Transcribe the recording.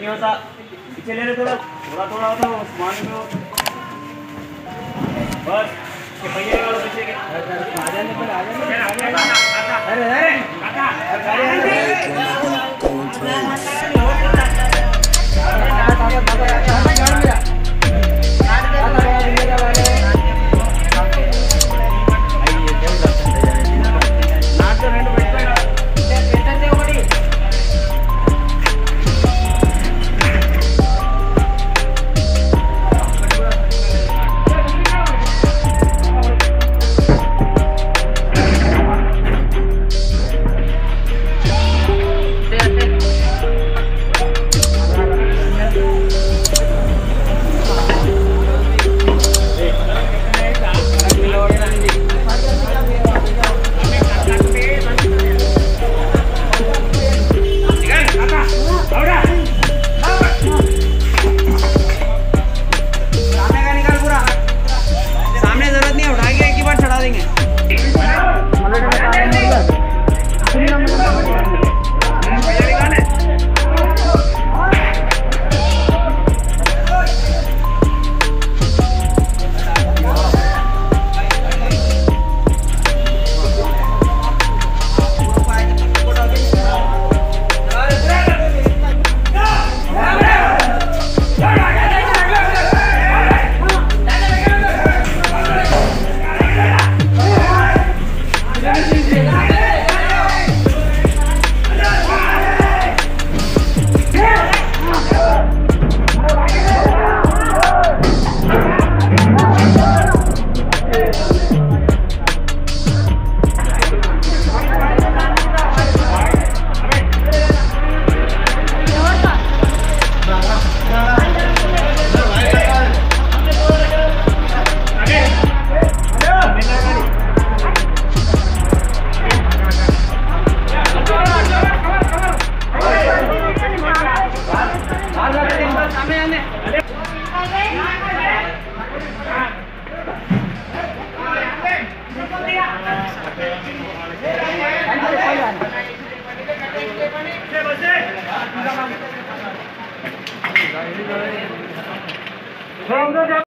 नहीं होता। पीछे ले रहे थोड़ा थोड़ा थोड़ा होता है उस्मान में बस के आ जाने पर, आ अरे バイバイ!